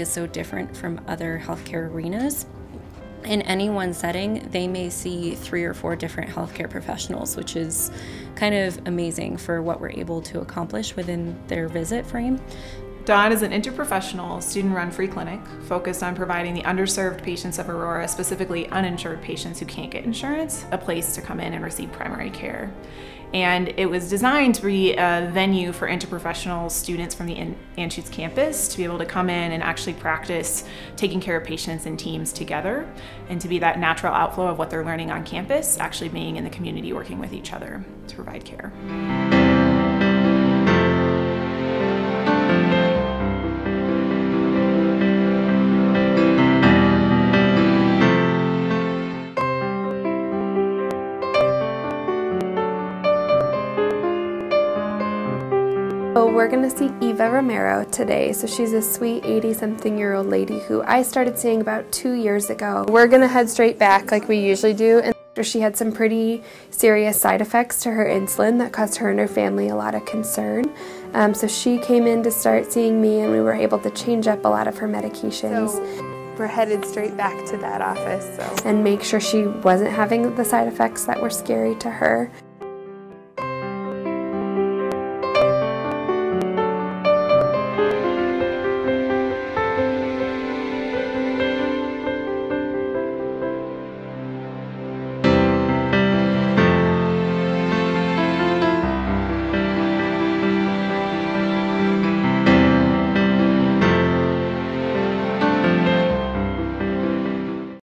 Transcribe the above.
is so different from other healthcare arenas. In any one setting, they may see three or four different healthcare professionals, which is kind of amazing for what we're able to accomplish within their visit frame. Dawn is an interprofessional student-run free clinic focused on providing the underserved patients of Aurora, specifically uninsured patients who can't get insurance, a place to come in and receive primary care. And it was designed to be a venue for interprofessional students from the Anschutz campus to be able to come in and actually practice taking care of patients and teams together and to be that natural outflow of what they're learning on campus, actually being in the community working with each other to provide care. So we're going to see Eva Romero today. So she's a sweet 80 something year old lady who I started seeing about two years ago. We're going to head straight back like we usually do. And she had some pretty serious side effects to her insulin that caused her and her family a lot of concern. Um, so she came in to start seeing me and we were able to change up a lot of her medications. So we're headed straight back to that office so. and make sure she wasn't having the side effects that were scary to her.